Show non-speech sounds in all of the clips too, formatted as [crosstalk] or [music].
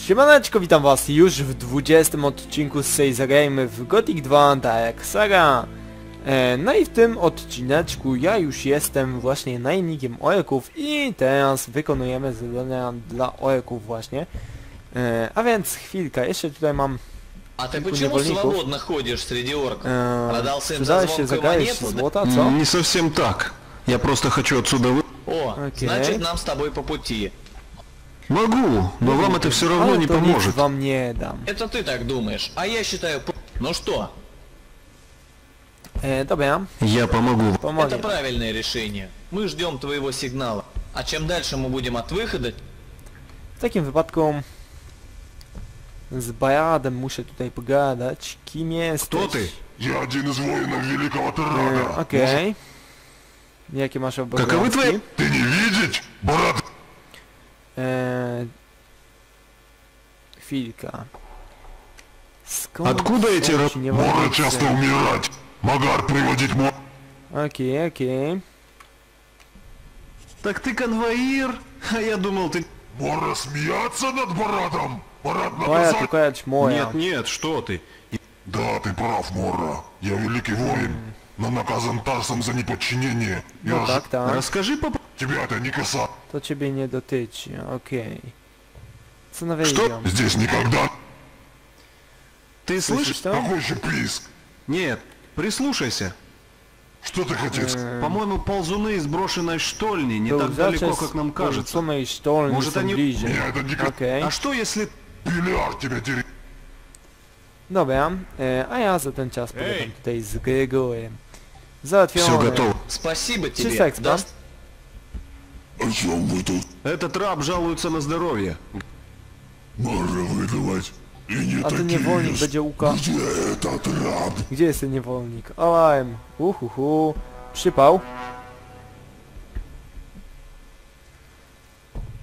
Siemaneczko, witam was już w 20 odcinku z tej zagrajmy w Gothic 2 Dark Saga. E, no i w tym odcineczku ja już jestem właśnie najemnikiem orków i teraz wykonujemy zadania dla orków właśnie. E, a więc chwilkę, jeszcze tutaj mam А ты Только почему невольников. свободно ходишь среди орков? e, Продался им за sprzedałeś się звонкую zagrałeś монету? złota, co? М, Не совсем так. Я просто хочу отсюда вы... О, Окей. значит нам с тобой по пути. Могу, но вам это все равно Ale не поможет. wam nie dam. Это ты так думаешь, а я считаю... п- Ну что, E, dobra, Я помогу. pomogę. это правильное решение. Мы ждем твоего сигнала. А чем дальше мы будем от выхода, takim wypadku z Baradem muszę tutaj pogadać. Kim jesteś? Кто ты? Я один из воинов Великого Тарана. Okej. Jakie masz obowiązki? Каковы твои... Ты не видеть, брат? E, chwilka. Skąd Откуда эти ра- ci Мора niewolnicy? часто умирать. Магар приводить мор... Okej, okej. Так ты конвоир? А я думал ты... Мора смеяться над Баратом? Барат наказать? jać moja. Нет, нет, что ты. Да, ты прав, Мора. Я великий воин, но наказан Тарсом за неподчинение. Я No же... tak, tak. Расскажи по... Тебя это не касается. To ciebie nie dotyczy, okej. Co na Что? Здесь никогда... Ты Слышишь слышишь? что? Какой еще писк? Нет, прислушайся. Что ты хотел сказать? E, По-моему, ползуны из брошенной штольни не to так zawsze как нам кажется. porzuconej sztolni Może są to nie- bliżej. Не касается. Okej. А что если... Миллиард тебя теряет. Dobra, e, a ja za ten czas pogadam tutaj z Gregorem. Все Załatwione. готово. спасибо тебе. Да, pan? О чем вы тут? Этот раб жалуется на здоровье. Мора выдавать. И не ten такие niewolnik есть. uka... Где этот раб? Jest ten niewolnik? Ołem. Uhuhu. Przypał.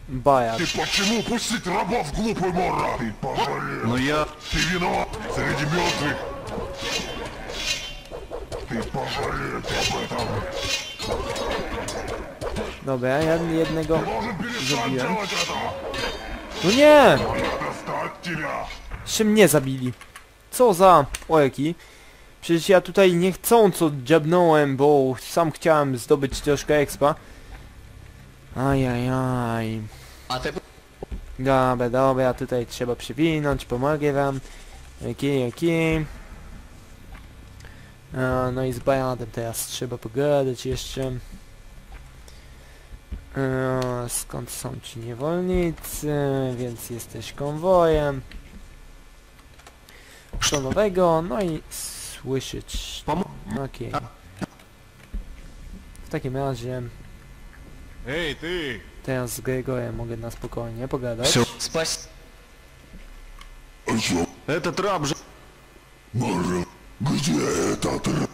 Bajak. Ты почему пустить рабов, глупый Мора? Ты пожалел. Но я... Ты виноват среди мертвых. Ты пожалеешь об этом. Dobra, ja jednego zabiłem. No nie! Czy mnie zabili? Co za... Ojeki. Przecież ja tutaj niechcąco dziabnąłem, bo sam chciałem zdobyć troszkę expa. Ajajaj. A te... Dobra, dobra, tutaj trzeba przywinąć, pomogę wam. Jaki, jaki. No i z Bajanem teraz trzeba pogadać jeszcze. E, Skąd są ci niewolnicy, więc jesteś konwojem. Co nowego, no i słyszeć. Pom- Okej. W takim razie Эй, ты! teraz z Gregorem mogę na spokojnie pogadać. Все. Спас... О чем? Этот раб... ж- Мора, где этот раб?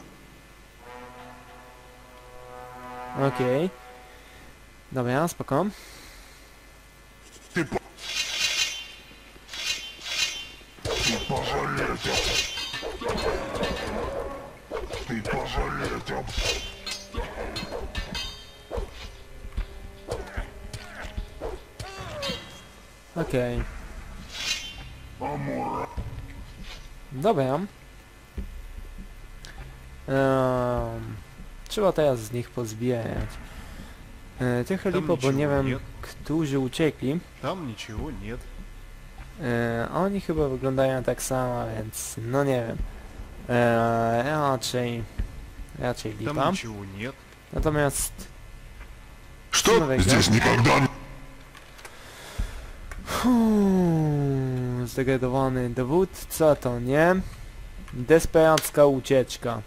Okej. Dobra, spoko. Ty po... Ty powolniecie. Ty powolniecie. Okej. Okay. Dobra. Um, trzeba teraz z nich pozbierać. E, trochę Tam lipo, bo nie niczego wiem, nie. którzy uciekli. Там ничего нет. E, a oni chyba wyglądają tak samo, więc no nie wiem. E, raczej... Raczej Там lipa. ничего нет. Natomiast... Что? nowego? Здесь никогда не... Uuu, zdegradowany dowódca to nie. Desperacka ucieczka.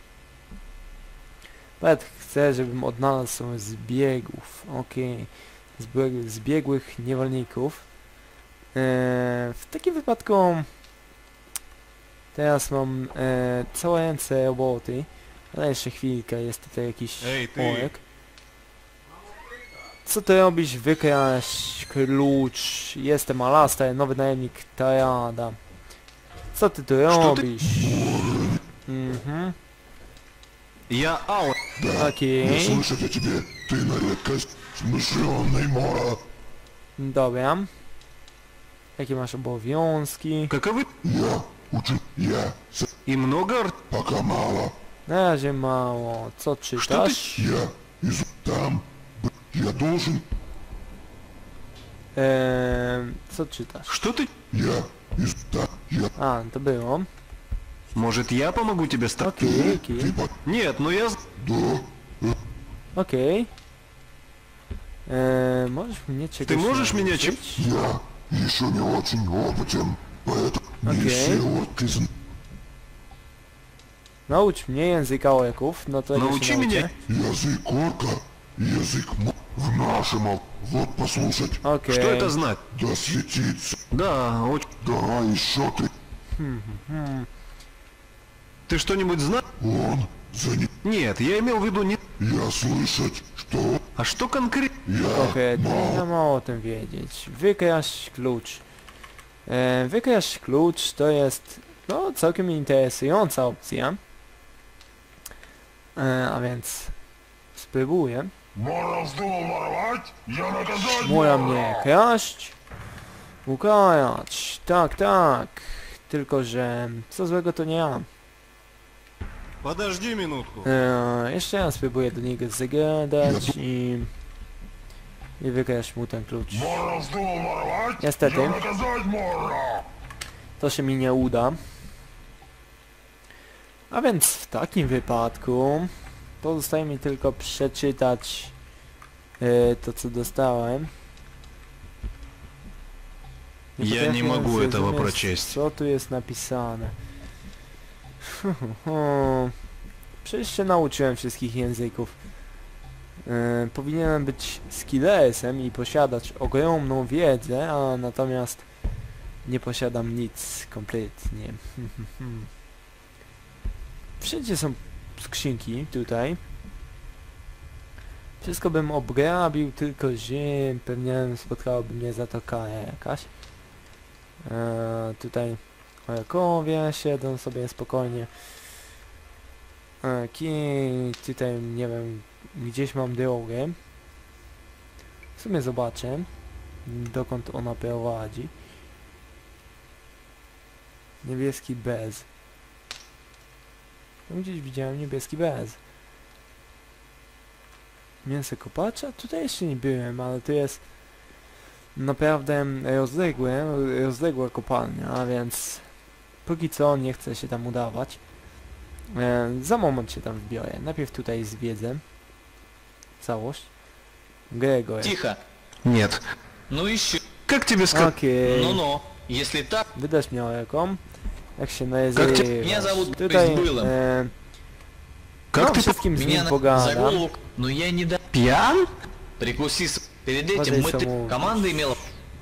Pet Żebym odnalazł zbiegów. Okej. Okay. Zbieg zbiegłych niewolników. Eee, w takim wypadku... Teraz mam e, całe ręce roboty. Ale jeszcze chwilkę, jest tutaj jakiś Ej, Co ty robisz? Wykraść klucz. Jestem Alastair, nowy najemnik Tarada. Co ty tu robisz? Mhm. Я Ал... Не Okej. слышать о тебе. Ты на редкость смышленый, Мора. Dobra. Jakie masz obowiązki? Каковы? Я учу... Я... С... И много ар- Пока мало. Na razie mało. Co czytasz? Я... Из... Там... Б... Я должен... Eee, co czytasz? Что ты? Я... Из... Да... Я... A, to było. Может, я помогу тебе стать? Окей, окей. Нет, ну я... Да. Окей. Э, можешь мне чекать? Ты можешь меня чекать? Я еще не очень опытен, поэтому okay. не все отлично. Nauč mě jazyk a lekův, no to je Nauči mě. Орка, язык в нашем, вот послушать. Окей. Что это знать? Да светиться. Да, очень. Давай еще ты. Хм, хм, хм. Ты что-нибудь знаешь? Он за ним. Нет, я имел в виду не... Я слышать, что А что конкретно? я... Okej, to ja mało o tym wiedzieć. Wykraść klucz. E, wykraść klucz to jest no całkiem interesująca opcja. E, a więc spróbuję. Мора вздумал воровать? Я наказать Moja Мора! mnie kraść, ukarać. Tak, tak. Tylko, że co złego to nie ja. Подожди минутку. E, jeszcze raz spróbuję do niego zagadać i... I wykraść mu ten klucz. Мора вздумал воровать? Niestety. Я наказать Мора! To się mi nie uda. A więc w takim wypadku pozostaje mi tylko przeczytać e, to co dostałem. Ja nie potrafię mogу этого zrozumieć, прочесть. Co tu jest napisane? [laughs] Przecież się nauczyłem wszystkich języków. E, powinienem być skillesem i posiadać ogromną wiedzę, a natomiast nie posiadam nic kompletnie. [laughs] Wszędzie są skrzynki tutaj. Wszystko bym obrabił, tylko że pewnie spotkałaby mnie za to kara jakaś. Eee, tutaj ojakowie siedzą sobie spokojnie. Okej, tutaj nie wiem, gdzieś mam drogę. W sumie zobaczę, dokąd ona prowadzi. Niebieski bez. No Gdzieś widziałem niebieski bez. Mięso kopacza? Tutaj jeszcze nie byłem, ale to jest naprawdę rozległe, rozległa kopalnia, a więc póki co nie chcę się tam udawać. E, za moment się tam wbiorę. Najpierw tutaj zwiedzę całość. Gregor. Тихо. Нет. Ну еще. Как тебе сказать? Okej. Ну-ну. Если так, Wydasz mnie oreką. Jak się Jak nazywasz? cię- Mnie zawód Tutaj Bylem. e, Как no, ты... wszystkim z меня nim на- за pogadam. голову... Но я не да... Пьян? Прикуси с... Перед этим Подай мы... саму. Команда имела...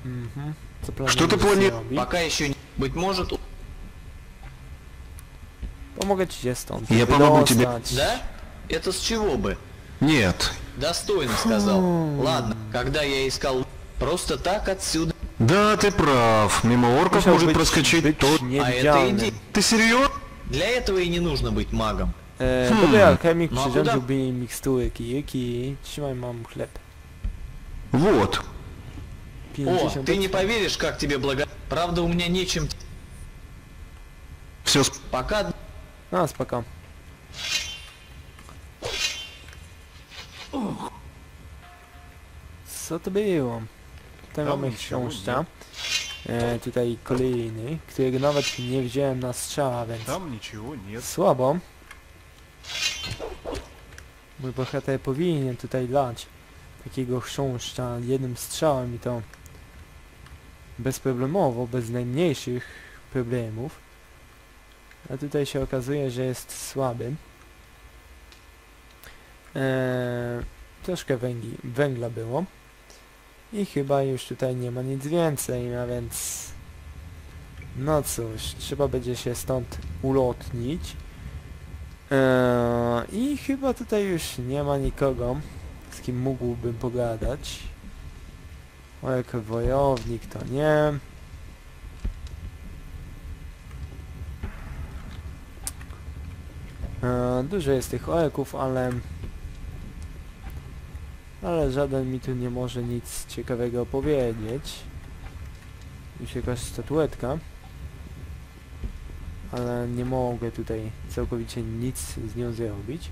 Mhm. Co Что ты planujesz плани- zrobić? Пока еще не... Быть может... у- Pomogę ci się stąd Ja pomogę ci-. Да? Это с чего бы? Нет. Достойно сказал. Ладно, когда я искал... Просто так отсюда... Да, ты прав. Мимо орков Musiał может być, проскочить być тот... А это иди. Ты серьезно? Для этого и не нужно быть магом. E. Dobry alchemik No a przyrządziłby mi mikstury kijeki. Trzymaj, mam chleb. Вот. О, 50 ты не поверишь, как тебе благо... Правда, у меня нечем... Все, Пока... No, spoko. Co to było? Tutaj mamy książka. E, tutaj kolejny, którego nawet nie wziąłem na strzała, więc słabo. Mój bohater powinien tutaj lać takiego chrząszcza jednym strzałem i to bezproblemowo, bez najmniejszych problemów. A tutaj się okazuje, że jest słaby. Eee, troszkę węgi, węgla było. I chyba już tutaj nie ma nic więcej, a więc... No cóż, trzeba będzie się stąd ulotnić. Eee, I chyba tutaj już nie ma nikogo, z kim mógłbym pogadać. O, jako wojownik to nie. Eee, dużo jest tych orków, ale... Ale żaden mi tu nie może nic ciekawego powiedzieć. Już jakaś statuetka. Ale nie mogę tutaj całkowicie nic z nią zrobić.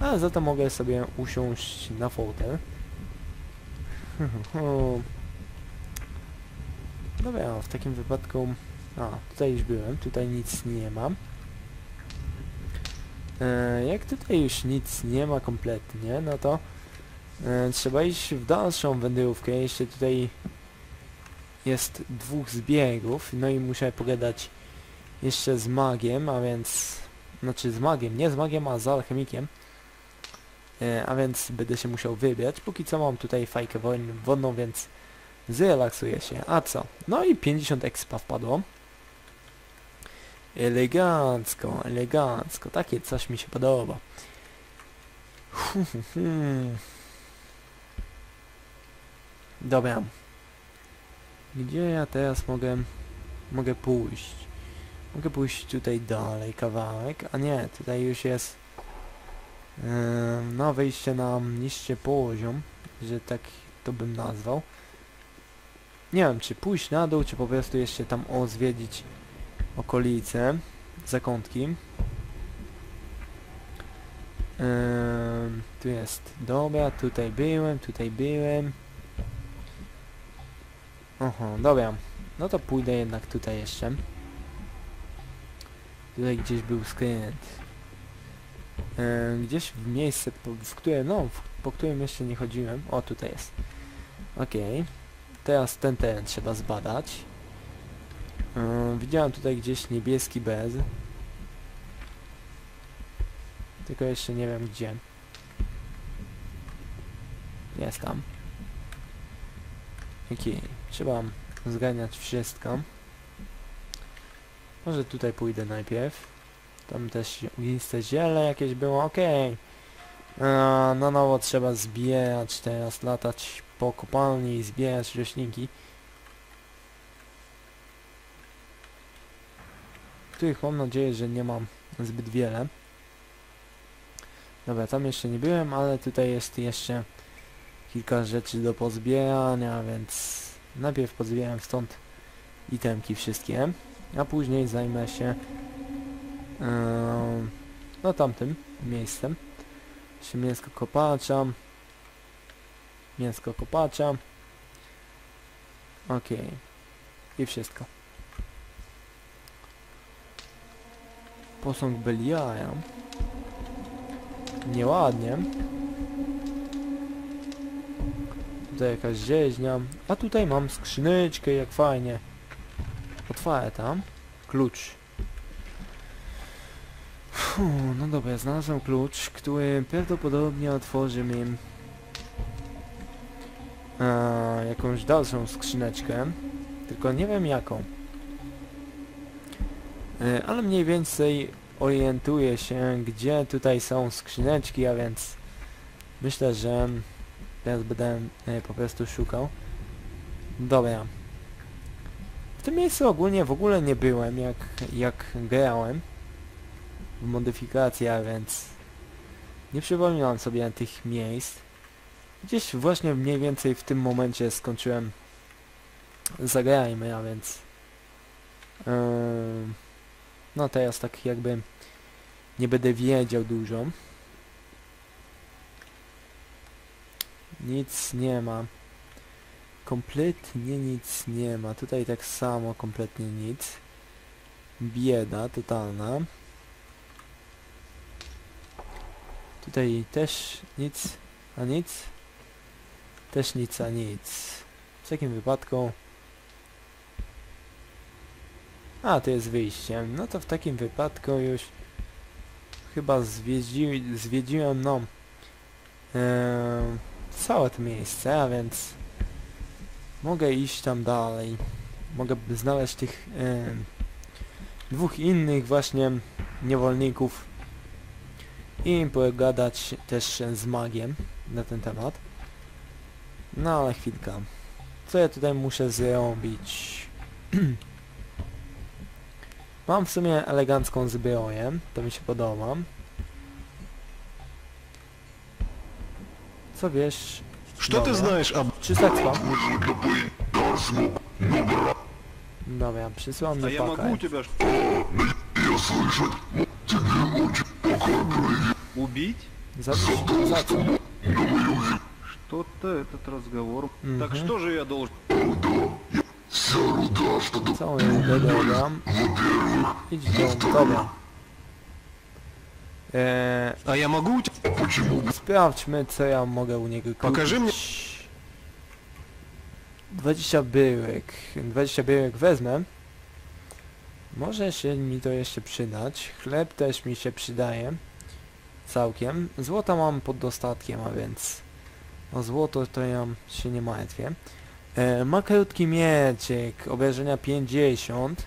Ale za to mogę sobie usiąść na fotel. [laughs] Dobra, w takim wypadku... A, tutaj już byłem, tutaj nic nie mam. E, jak tutaj już nic nie ma kompletnie, no to e, trzeba iść w dalszą wędrówkę. Jeszcze tutaj jest dwóch zbiegów, no i muszę pogadać jeszcze z magiem, a więc... Znaczy z magiem, nie z magiem, a z alchemikiem. E, a więc będę się musiał wybrać. Póki co mam tutaj fajkę wodną, więc zrelaksuję się. A co? No i 50 expa wpadło. Elegancko, elegancko. Takie coś mi się podoba. Dobra. Gdzie ja teraz mogę... Mogę pójść? Mogę pójść tutaj dalej kawałek, a nie, tutaj już jest yy, no wejście na niższy poziom, że tak to bym nazwał. Nie wiem, czy pójść na dół, czy po prostu jeszcze tam ozwiedzić okolice, zakątki. Yy, tu jest, dobra, tutaj byłem, tutaj byłem. Oho, dobra. No to pójdę jednak tutaj jeszcze. Tutaj gdzieś był skręt. E, gdzieś w miejsce, po, w które, no, w, po którym jeszcze nie chodziłem. O, tutaj jest. Okej. Teraz ten teren trzeba zbadać. E, widziałem tutaj gdzieś niebieski bez. Tylko jeszcze nie wiem gdzie. Jest tam. Okej. Trzeba zganiać wszystko. Może tutaj pójdę najpierw. Tam też liste ziele jakieś było, okej. Okay. Na nowo trzeba zbierać teraz, latać po kopalni i zbierać roślinki. Których mam nadzieję, że nie mam zbyt wiele. Dobra, tam jeszcze nie byłem, ale tutaj jest jeszcze kilka rzeczy do pozbierania, więc najpierw pozbieram stąd itemki wszystkie a później zajmę się yy, no tamtym miejscem. Jeszcze mięsko kopacza. Mięsko kopacza. Okej. Okay. I wszystko. Posąg Beliaja. Nieładnie. Tutaj jakaś rzeźnia. A tutaj mam skrzyneczkę, jak fajnie. Otwarta. Klucz. Fuh, no dobra, znalazłem klucz, który prawdopodobnie otworzy mi e, jakąś dalszą skrzyneczkę, tylko nie wiem jaką. E, ale mniej więcej orientuję się, gdzie tutaj są skrzyneczki, a więc myślę, że teraz będę e, po prostu szukał. Dobra. W tym miejscu ogólnie w ogóle nie byłem, jak, jak grałem w modyfikacjach, więc nie przypominam sobie tych miejsc. Gdzieś właśnie mniej więcej w tym momencie skończyłem zagrajmy, a więc yy, no teraz tak jakby nie będę wiedział dużo. Nic nie ma. Kompletnie nic nie ma. Tutaj tak samo kompletnie nic. Bieda totalna. Tutaj też nic, a nic. Też nic, a nic. W takim wypadku... A, to jest wyjście. No to w takim wypadku już chyba zwiedzi, zwiedziłem, no, e, całe to miejsce, a więc Mogę iść tam dalej. Mogę znaleźć tych e, dwóch innych właśnie niewolników i pogadać też z magiem na ten temat. No ale chwilka. Co ja tutaj muszę zrobić? [clears throat] Mam w sumie elegancką zbroję, to mi się podoba. Co wiesz? Что ты Dobra. знаешь об... Czy sekwa? Dobra, przysłał А mnie я могу pakę. у тебя что, Я слышать, тебе очень пока убить? Za, za co? Что-то этот разговор. Так Мгм. что же я должен? Całą ją dodam. Idź do dobra. Eee, A ja mogę uciec? sprawdźmy co ja mogę u niego kupić. Pokażę 20 byłek. 20 byłek wezmę. Może się mi to jeszcze przydać. Chleb też mi się przydaje. Całkiem. Złota mam pod dostatkiem, a więc... O złoto to ja się nie martwię. E, ma krótki mieczek, obrażenia 50.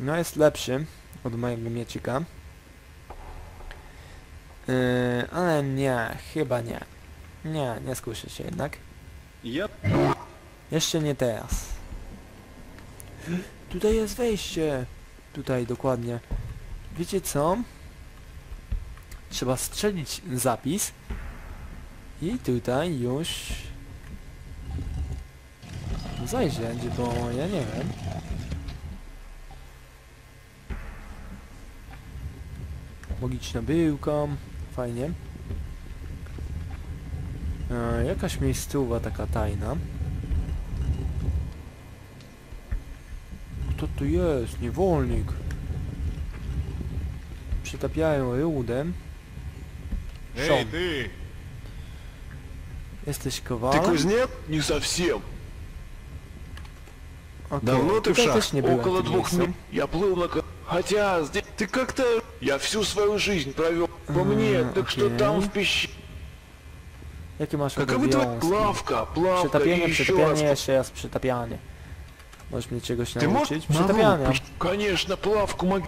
No jest lepszy od mojego mieczyka. E, ale nie, chyba nie. Nie, nie skuszę się jednak. Я... Jeszcze nie teraz. Tutaj jest wejście. Tutaj dokładnie. Wiecie co? Trzeba strzelić zapis. I tutaj już zajrzeć, bo ja nie wiem. Magiczna byłka, fajnie. E, jakaś miejscowa taka tajna. Kto tu jest? Niewolnik. Przytapiają rudę. Hej, ty! Jesteś Ты kowalem? кузнец? Не совсем. Okej, Давно ты в tutaj шахте? też nie byłem Около w tym двух miejscu. миль. Я плыл на... ко- Хотя здесь... Ты как-то... Я всю свою жизнь провел. По мне, так что окей. там в пещере... Jakie masz Каковы твои obowiązki? Плавка, плавка и Przetapianie, еще przetapianie, раз... jeszcze raz przetapianie. Możesz mnie czegoś Ty mo- nauczyć? Przetapiania. Конечно, плавку мог...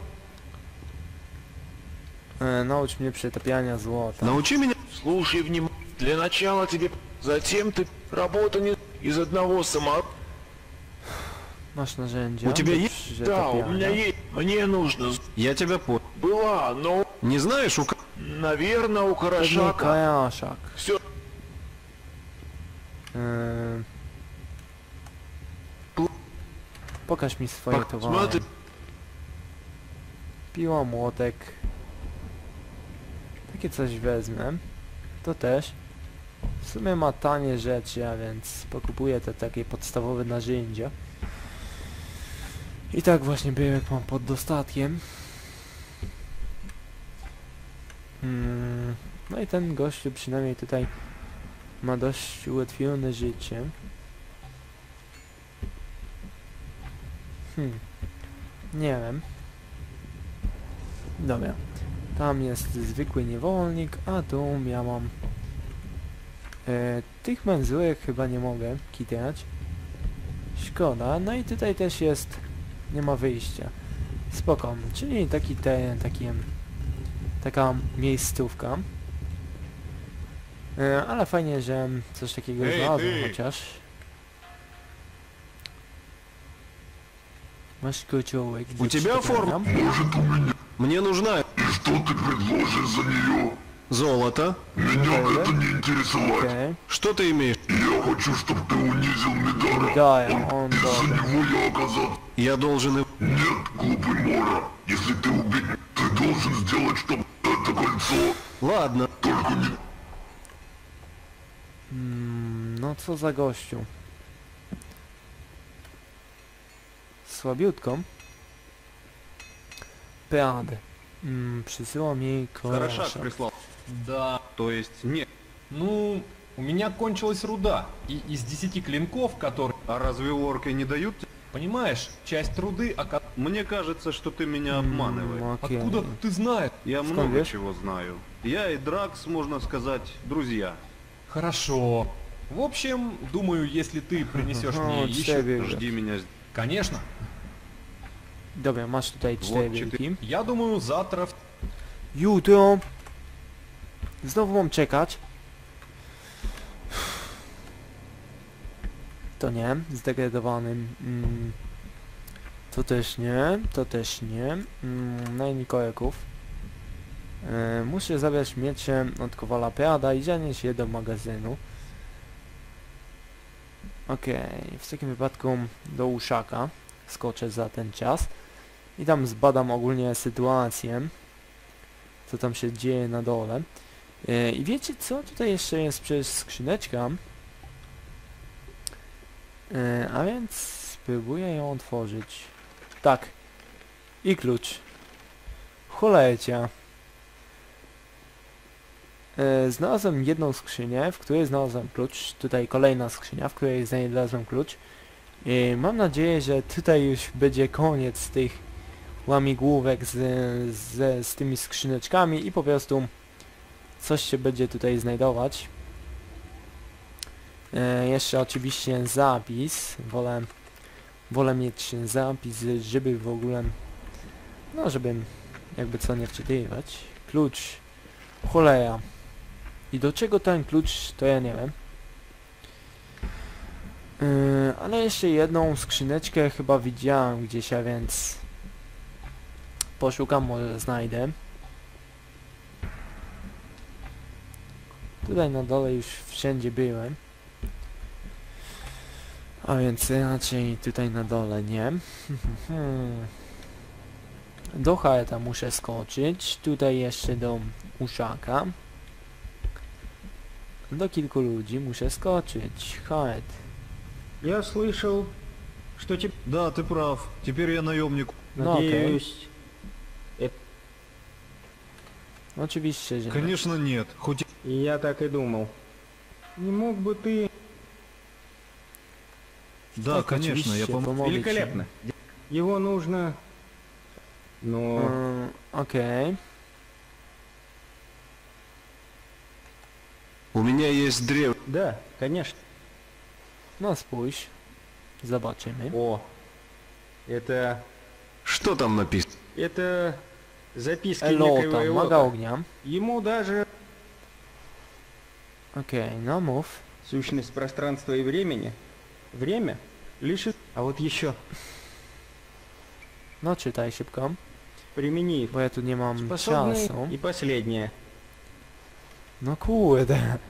E, naucz mnie przetapiania złota. Научи меня... Слушай внимательно. Для начала тебе... Затем ты... Работа не... Из одного сама... U ciebie do jest? Да, у меня есть. Мне нужно... Я тебя понял. Была, но... Не знаешь, у Наверное, у Карашака... kajaszak. Все... Pokaż mi swoje Pak- towary. смотри. Młotek. Takie coś wezmę. To też. W sumie ma tanie rzeczy, a więc pokupuję te takie podstawowe narzędzia. I tak właśnie byłek mam pod dostatkiem. Mm, no i ten gościu przynajmniej tutaj ma dość ułatwione życie. Hmm. Nie wiem. Dobra. Tam jest zwykły niewolnik, a tu ja mam... E, tych męzłek chyba nie mogę kitać. Szkoda. No i tutaj też jest... Nie ma wyjścia. Spoko. Czyli taki te... Taki, taka miejscówka. E, ale fajnie, że coś takiego Ej, znalazłem ty! chociaż. Masz kociołek. У тебя форма? Мне нужна Что ты предложишь за нее? Золото. Меня это не интересовать. Okej. Что ты имеешь? Я хочу, чтобы ты унизил Медара. Daję, on За dobra. него я оказал. Я должен... и- Нет, глупый Мора. Если ты убить, ты должен сделать, чтобы это кольцо Ладно. только не... Mm, no co za gościu. Słabiutką. Pead. Mm, przysyła mi прислал. Да, То есть нет. ну, у меня кончилась руда, и из десяти клинков, которые, А разве орки не дают? понимаешь, часть руды, а ко- Мне кажется, что ты меня обманываешь. Mm, okej. откуда ты знаешь? Я Сколько много лет? чего знаю. Я и Дракс, можно сказать, друзья. Хорошо. В общем, думаю, если ты принесешь мне еще... Жди меня. Конечно. Dobra, masz tutaj cztery Вот. Я думаю, завтра... в- Jutro! Znowu mam czekać. To nie, zdegradowanym. Mm. To też nie, to też nie. Mm, najnikoleków. E, muszę zabrać miecze od Kowala Peada i zanieść je do magazynu. Okej, w takim wypadku do uszaka skoczę za ten czas i tam zbadam ogólnie sytuację, co tam się dzieje na dole. E, I wiecie co? Tutaj jeszcze jest przecież skrzyneczka. E, A więc spróbuję ją otworzyć. Tak. I klucz. Cholecia. E, Znalazłem jedną skrzynię, w której znalazłem klucz. Tutaj kolejna skrzynia, w której znalazłem klucz. I mam nadzieję, że tutaj już będzie koniec tych łamigłówek z, z, z tymi skrzyneczkami i po prostu coś się będzie tutaj znajdować. E, jeszcze oczywiście zapis. Wolę, wolę mieć zapis, żeby w ogóle, no żeby jakby co nie wczytywać. Klucz. Choleja. I do czego ten klucz, to ja nie wiem. Yy, ale jeszcze jedną skrzyneczkę chyba widziałem gdzieś, a więc poszukam, może znajdę. Tutaj na dole już wszędzie byłem. A więc raczej tutaj na dole nie. [laughs] Do Haeta muszę skoczyć. Tutaj jeszcze do Uszaka. Do kilku ludzi muszę skoczyć. Haet. Я слышал, что тебе... Да, ты прав. Теперь я наемник. No okej. Надеюсь. Oczywiście, że nie. Конечно нет. Хоть И я так и думал. Не мог бы ты... Да, Так, конечно, я помогу. pomogę ci. Великолепно. Его нужно... Но... Mm, Okej. У меня есть древ... Да, конечно. No spójrz. Zobaczymy. О, это... Что там написано? Это записки Hello, некоего там, мага огня. Ему даже... Окей, okay, now move. Сущность пространства и времени. Время лишь... А вот еще. Но ну, читай шибкам. Примени. Бо эту тут не мам часу. И последнее. Ну ку это.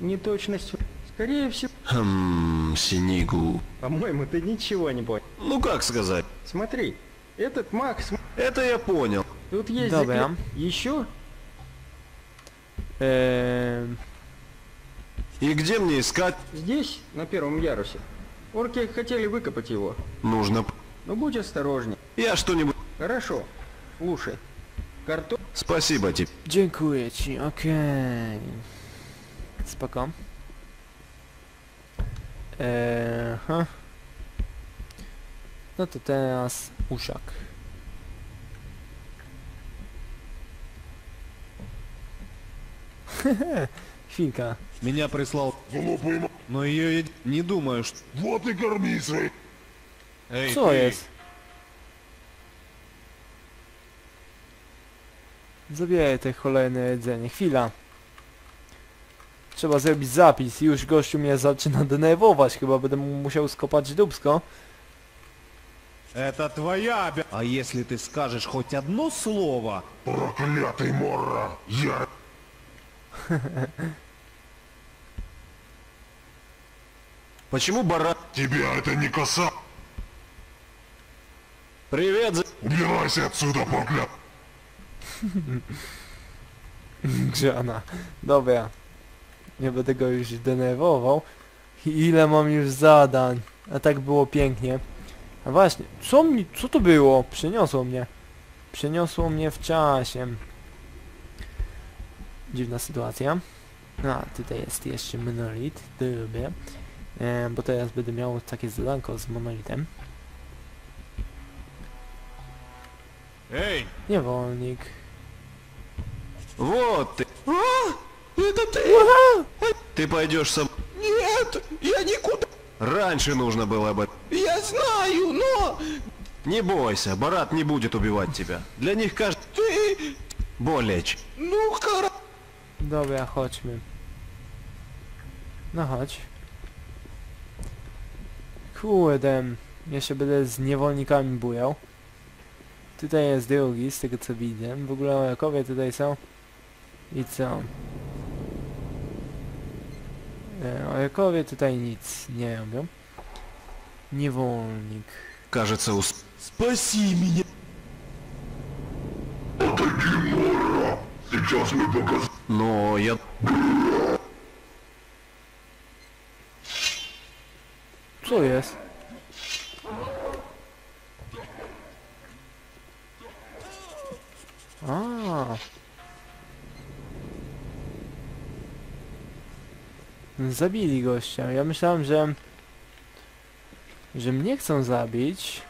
Неточность. Скорее всего... Хм, синигу. По-моему, ты ничего не понял. Ну как сказать? Смотри, этот Макс... Это я понял. Тут есть закле- Еще Ehm, И где мне искать? здесь, на первом ярусе. Орки хотели выкопать его. Нужно... Но будь осторожней. Я что-нибудь... Хорошо. Слушай. Картон... Спасибо тебе. dziękuję ci, okej. Spoko. Eee, ha. No to teraz uszak. Chwilka. Меня прислал, Глупый м... но ее я не думаю, что... Вот и корми свои... Эй, Co ты, jest? Zabieraj te cholerne jedzenie. Chwila. Trzeba zrobić zapis. Już gościu mnie zaczyna denerwować. Chyba będę mu musiał skopać dubsko. Это твоя обя... А если ты скажешь хоть одно слово... Проклятый Морра! Я... Почему баран... Тебя это не коса... Привет, за... Убирайся отсюда, проклят... Grzana. Dobra. Nie będę go już denerwował. I Ile mam już zadań. A tak było pięknie. A właśnie, co mi, co to było? Przeniosło mnie. Przeniosło mnie w czasie. Dziwna sytuacja. A, tutaj jest jeszcze monolit. To lubię. E, bo teraz będę miał takie zadanko z monolitem. Эй, Niewolnik. Вот ты. это ты? Ты пойдешь со... Нет, я никуда. Раньше нужно было об этом. Я знаю, но... Не бойся, Барат не будет убивать тебя. Для них каждый... Ты... Более чем. Ну, хорошо. Dobra, chodźmy. No chodź. Kurde, jeszcze będę z niewolnikami bujał. Tutaj jest drugi, z tego co widzę. W ogóle ojakowie tutaj są. I co? E, Ojakowie tutaj nic nie robią. Niewolnik. Кажется, ус... Спаси меня! Отойди, Мора! Сейчас мы покажем... ja... Co jest? A. Zabili gościa. Ja myślałem, że... Że mnie chcą zabić.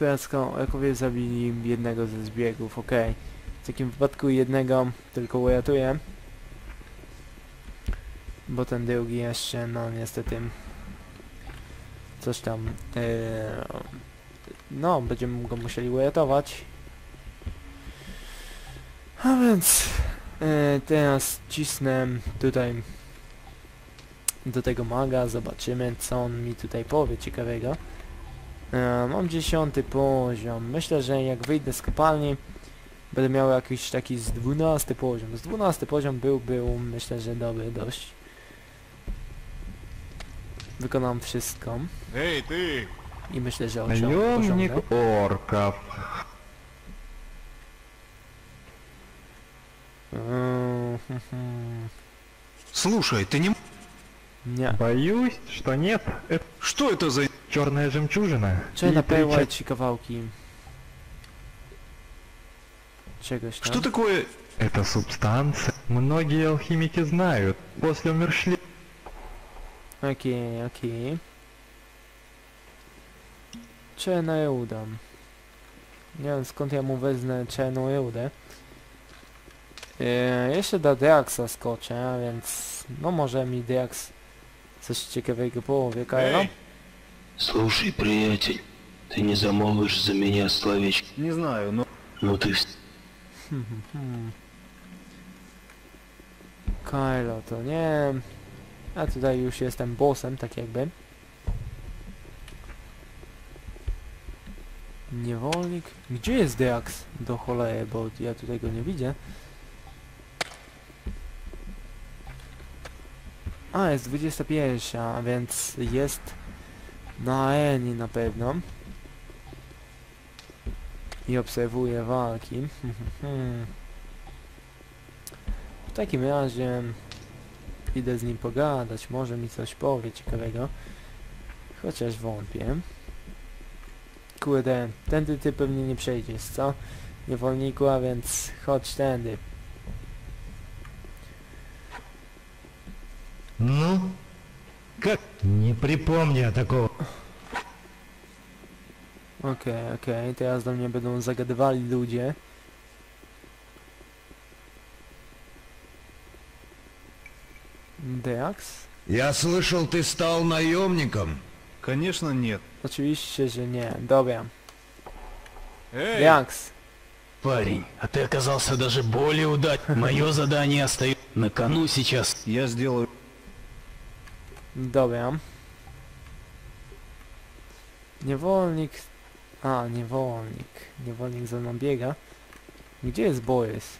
Desperacką Ekowie zabili jednego ze zbiegów, okej. W takim wypadku jednego tylko uratuję. Bo ten drugi jeszcze, no niestety... Coś tam... Yy, no, będziemy go musieli uratować. A więc... Yy, teraz cisnę tutaj do tego maga, zobaczymy co on mi tutaj powie ciekawego. E, mam dziesiąty poziom. Myślę, że jak wyjdę z kopalni, będę miał jakiś taki z 12 poziom. Z 12 poziom był, był myślę, że dobry dość. Wykonam wszystko Эй, ты! i myślę, że osiągnę. Наемник osiągnę. орков. Eee, hmm, hmm. Слушай, ты не... Nie. Боюсь, что нет. Это Что это за... черная жемчужина. Czy И napełać прича- ci kawałki czegoś tam? Что такое... Это субстанция. Многие алхимики знают. После умершления Okej, okej. Czeno udam. Nie wiem skąd ja mu wezmę czeno eudę. Eee, jeszcze do Deaxa skoczę, więc no może mi Deax coś ciekawego powie, Kajlo? Эй! Слушай, приятель, ты не замолвишь за меня словечко? Не знаю, но... Ну ты в- [laughs] Hmm, hmm, hmm. Kylo to nie. A tutaj już jestem bossem, tak jakby. Niewolnik. Gdzie jest Deax? Do cholery, bo ja tutaj go nie widzę. A, jest 21, a więc jest na Eni na pewno. I obserwuje walki. [laughs] W takim razie idę z nim pogadać, może mi coś powie ciekawego. Chociaż wątpię. Kurde, tędy ty pewnie nie przejdziesz, co? Niewolniku, a więc chodź tędy. Ну? Как? Не припомню я такого. Okej, okej, teraz do mnie będą zagadywali ludzie. Deax? Я слышал, ты стал наемником. Конечно нет. Oczywiście, że nie. Dobra. Эй! Deax, Парень, а ты оказался даже более удачным. Мое задание остается на кону сейчас. Я сделаю... Dobra. Niewolnik... A, niewolnik. Niewolnik za mną biega. Gdzie jest Borys?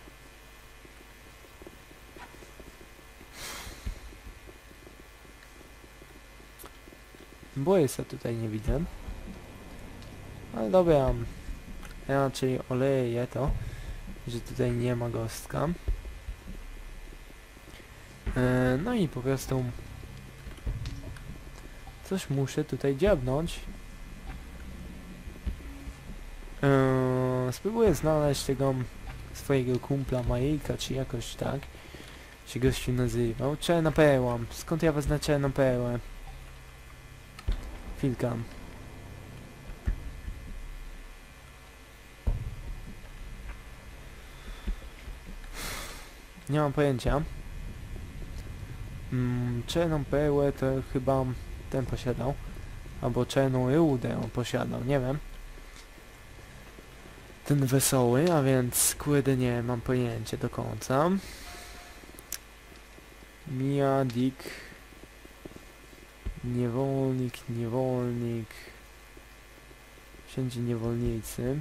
Borysa tutaj nie widzę. Ale dobra. Ja raczej oleję to, że tutaj nie ma gostka. E, no i po prostu Coś muszę tutaj dziabnąć. Eee, spróbuję znaleźć tego swojego kumpla Majka, czy jakoś tak się gościu nazywał. Czarna perła. Skąd ja wezmę czarną perłę? Nie mam pojęcia. Mm, czarną perłę to chyba ten posiadał. Albo czarną rudę on posiadał, nie wiem. Ten wesoły, a więc kurde nie mam pojęcia do końca. Mia, Dick. Niewolnik, niewolnik. Wszędzie niewolnicy.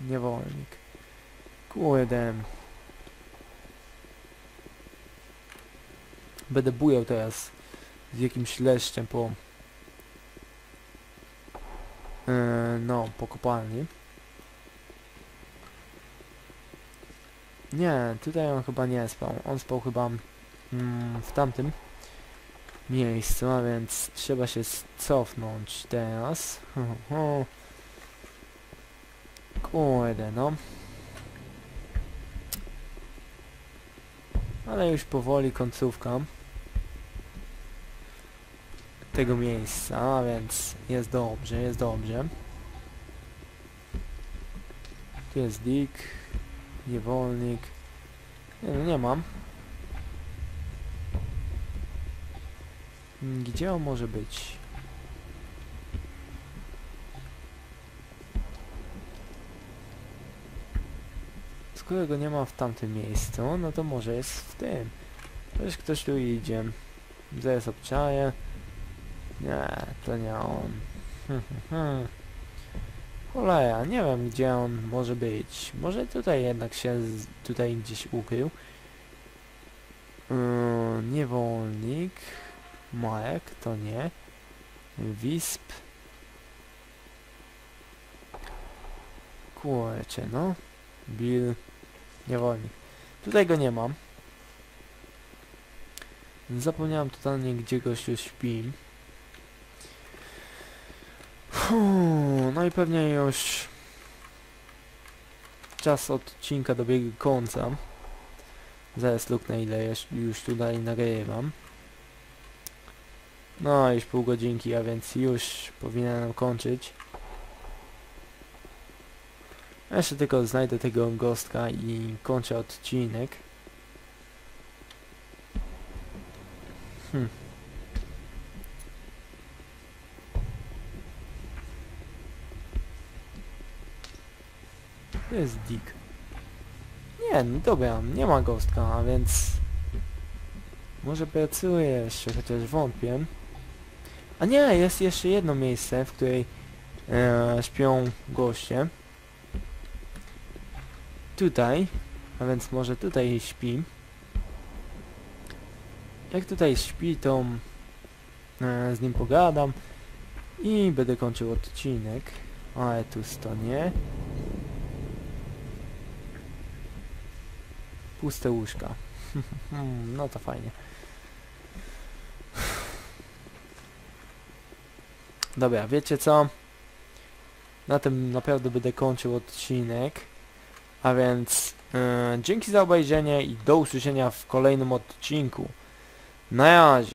Niewolnik. Kurde. Będę bujał teraz z jakimś leszczem po... Yy, no, po kopalni. Nie, tutaj on chyba nie spał. On spał chyba mm, w tamtym miejscu, a więc trzeba się cofnąć teraz. Kurde, no. Ale już powoli końcówka tego miejsca, a więc jest dobrze, jest dobrze. Tu jest Dick, niewolnik. Nie, no nie mam. Gdzie on może być? Skoro go nie ma w tamtym miejscu, no to może jest w tym. Też ktoś tu idzie. Zaraz obczaję. Nie, to nie on. Hmm, hmm, hmm. Cholera, nie wiem gdzie on może być. Może tutaj jednak się z, tutaj gdzieś ukrył. Yy, niewolnik. Marek, to nie. Wisp. Kurczę, no. Bill. Niewolnik. Tutaj go nie mam. Zapomniałem totalnie gdzie gościu śpi. No i pewnie już czas odcinka dobiegł końca. Zaraz luknę ile już, już tutaj nagrywam. No już pół godzinki, a więc już powinienem kończyć. Jeszcze tylko znajdę tego gostka i kończę odcinek. Hmm. To jest Dick. Nie, no dobra, nie ma gostka, a więc... Może pracuje jeszcze, chociaż wątpię. A nie, jest jeszcze jedno miejsce, w której e, śpią goście. Tutaj, a więc może tutaj śpi. Jak tutaj śpi, to e, z nim pogadam i będę kończył odcinek. Ale tu to Puste łóżka. [laughs] Hmm, no to fajnie. Dobra, wiecie co? Na tym naprawdę będę kończył odcinek. A więc yy, dzięki za obejrzenie i do usłyszenia w kolejnym odcinku. Na razie.